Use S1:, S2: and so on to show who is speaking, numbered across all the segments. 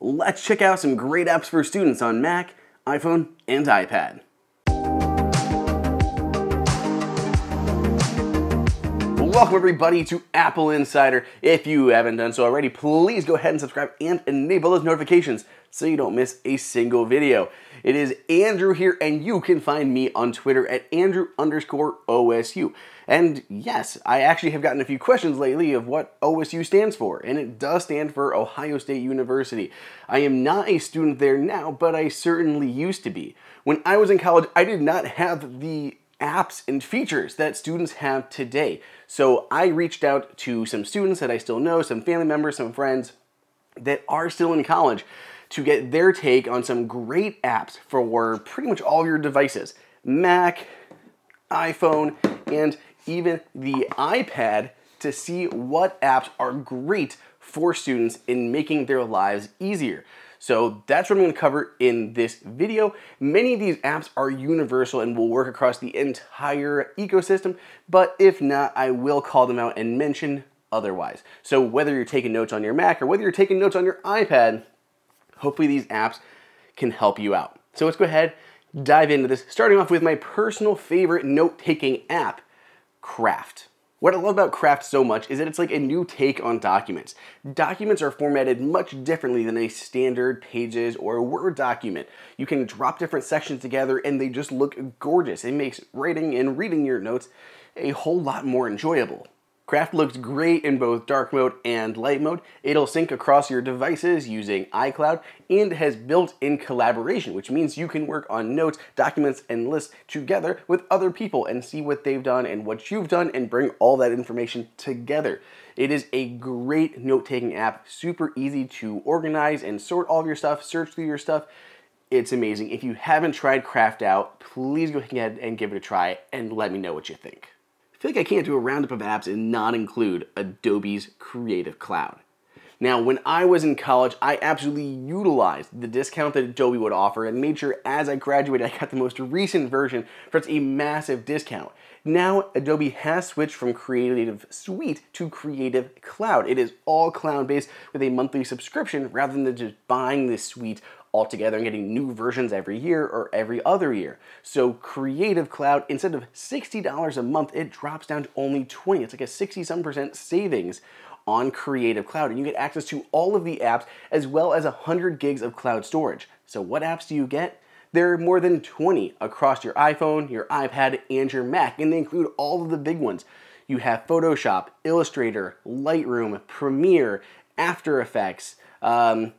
S1: let's check out some great apps for students on Mac, iPhone, and iPad. Welcome everybody to Apple Insider. If you haven't done so already, please go ahead and subscribe and enable those notifications so you don't miss a single video. It is Andrew here, and you can find me on Twitter at Andrew underscore OSU. And yes, I actually have gotten a few questions lately of what OSU stands for, and it does stand for Ohio State University. I am not a student there now, but I certainly used to be. When I was in college, I did not have the apps and features that students have today. So I reached out to some students that I still know, some family members, some friends that are still in college to get their take on some great apps for pretty much all your devices Mac, iPhone, and even the iPad to see what apps are great for students in making their lives easier. So that's what I'm to cover in this video. Many of these apps are universal and will work across the entire ecosystem, but if not, I will call them out and mention otherwise. So whether you're taking notes on your Mac or whether you're taking notes on your iPad, hopefully these apps can help you out. So let's go ahead, dive into this, starting off with my personal favorite note-taking app, Craft. What I love about Craft so much is that it's like a new take on documents. Documents are formatted much differently than a standard Pages or Word document. You can drop different sections together and they just look gorgeous. It makes writing and reading your notes a whole lot more enjoyable. Craft looks great in both dark mode and light mode. It'll sync across your devices using iCloud and has built-in collaboration, which means you can work on notes, documents, and lists together with other people and see what they've done and what you've done and bring all that information together. It is a great note-taking app, super easy to organize and sort all of your stuff, search through your stuff. It's amazing. If you haven't tried Craft out, please go ahead and give it a try and let me know what you think. I feel like I can't do a roundup of apps and not include Adobe's Creative Cloud. Now, when I was in college, I absolutely utilized the discount that Adobe would offer and made sure as I graduated, I got the most recent version for a massive discount. Now, Adobe has switched from Creative Suite to Creative Cloud. It is all cloud-based with a monthly subscription rather than just buying the suite altogether and getting new versions every year or every other year. So Creative Cloud, instead of $60 a month, it drops down to only 20. It's like a 60 some percent savings on Creative Cloud and you get access to all of the apps as well as 100 gigs of cloud storage. So what apps do you get? There are more than 20 across your iPhone, your iPad, and your Mac, and they include all of the big ones. You have Photoshop, Illustrator, Lightroom, Premiere, After Effects, um,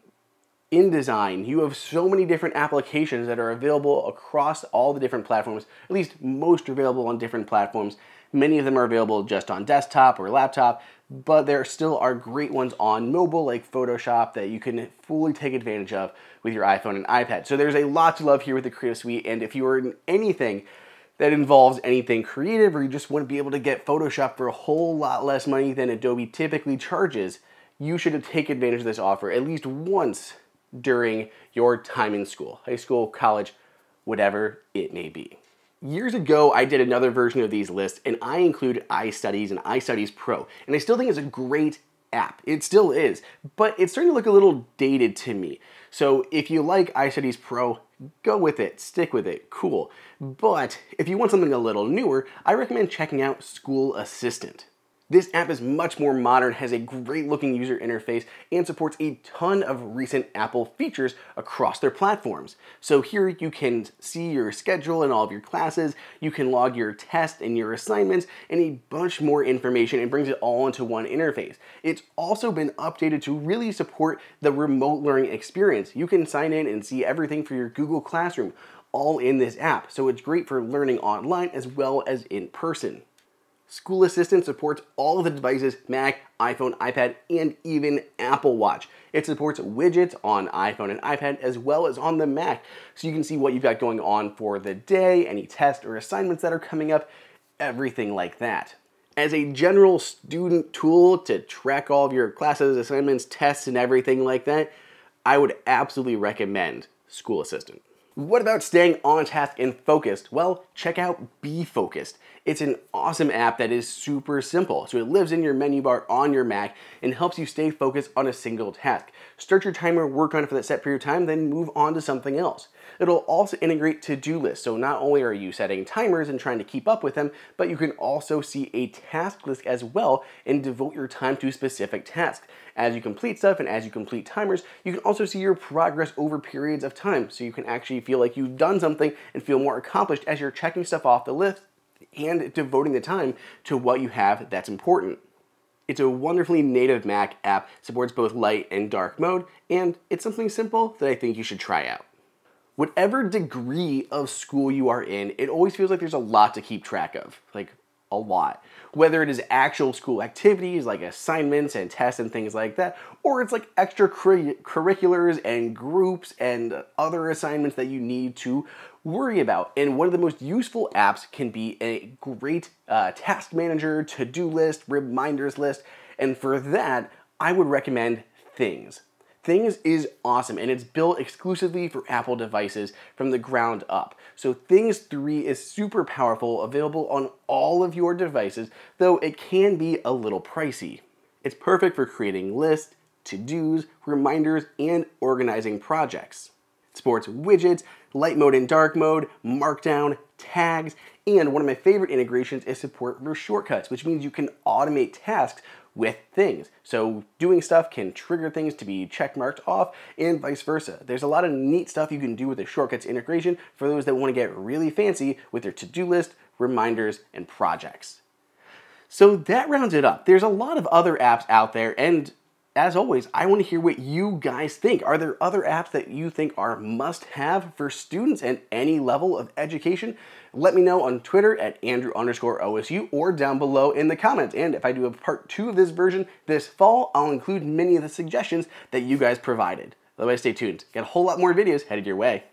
S1: InDesign. You have so many different applications that are available across all the different platforms, at least most are available on different platforms. Many of them are available just on desktop or laptop, but there still are great ones on mobile like Photoshop that you can fully take advantage of with your iPhone and iPad. So there's a lot to love here with the Creative Suite, and if you are in anything that involves anything creative or you just want to be able to get Photoshop for a whole lot less money than Adobe typically charges, you should take advantage of this offer at least once during your time in school, high school, college, whatever it may be. Years ago, I did another version of these lists and I include iStudiez and iStudiez Pro. And I still think it's a great app. It still is, but it's starting to look a little dated to me. So if you like iStudiez Pro, go with it, stick with it, cool. But if you want something a little newer, I recommend checking out School Assistant. This app is much more modern, has a great looking user interface, and supports a ton of recent Apple features across their platforms. So here you can see your schedule and all of your classes, you can log your tests and your assignments, and a bunch more information and brings it all into one interface. It's also been updated to really support the remote learning experience. You can sign in and see everything for your Google Classroom all in this app. So it's great for learning online as well as in person. School Assistant supports all of the devices, Mac, iPhone, iPad, and even Apple Watch. It supports widgets on iPhone and iPad as well as on the Mac, so you can see what you've got going on for the day, any tests or assignments that are coming up, everything like that. As a general student tool to track all of your classes, assignments, tests, and everything like that, I would absolutely recommend School Assistant. What about staying on task and focused? Well, check out Be Focused. It's an awesome app that is super simple. So it lives in your menu bar on your Mac and helps you stay focused on a single task. Start your timer, work on it for that set period of time, then move on to something else. It'll also integrate to-do lists. So not only are you setting timers and trying to keep up with them, but you can also see a task list as well and devote your time to specific tasks. As you complete stuff and as you complete timers, you can also see your progress over periods of time. So you can actually feel like you've done something and feel more accomplished as you're checking stuff off the list and devoting the time to what you have that's important. It's a wonderfully native Mac app, supports both light and dark mode, and it's something simple that I think you should try out. Whatever degree of school you are in, it always feels like there's a lot to keep track of. Like, a lot. Whether it is actual school activities like assignments and tests and things like that, or it's like extracurriculars and groups and other assignments that you need to worry about. And one of the most useful apps can be a great uh, task manager, to do list, reminders list. And for that, I would recommend Things. Things is awesome and it's built exclusively for Apple devices from the ground up. So Things 3 is super powerful, available on all of your devices, though it can be a little pricey. It's perfect for creating lists, to-dos, reminders, and organizing projects. It supports widgets, light mode and dark mode, markdown, tags, and one of my favorite integrations is support for shortcuts, which means you can automate tasks with things. So doing stuff can trigger things to be check marked off and vice versa. There's a lot of neat stuff you can do with the shortcuts integration for those that want to get really fancy with their to-do list, reminders, and projects. So that rounds it up. There's a lot of other apps out there and as always, I want to hear what you guys think. Are there other apps that you think are must have for students at any level of education? Let me know on Twitter at Andrew underscore OSU or down below in the comments. And if I do a part two of this version this fall, I'll include many of the suggestions that you guys provided. Otherwise, stay tuned. Got a whole lot more videos headed your way.